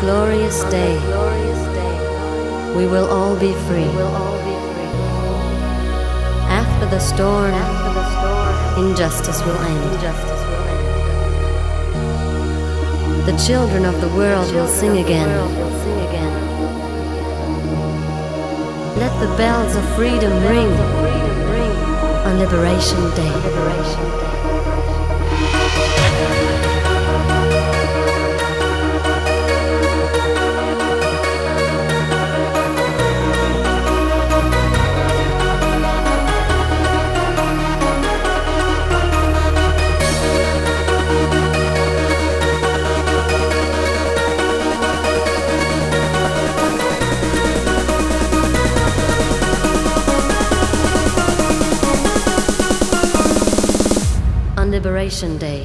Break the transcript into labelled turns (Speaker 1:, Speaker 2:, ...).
Speaker 1: glorious day, we will all be free. After the storm, injustice will end. The children of the world will sing again. Let the bells of freedom ring on Liberation Day. Liberation Day.